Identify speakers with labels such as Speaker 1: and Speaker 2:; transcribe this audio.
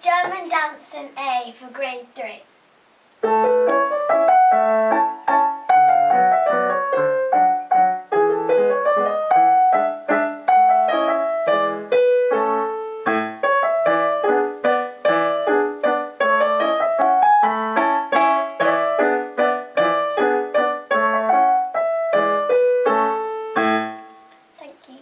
Speaker 1: German Dance A for grade three. Thank you.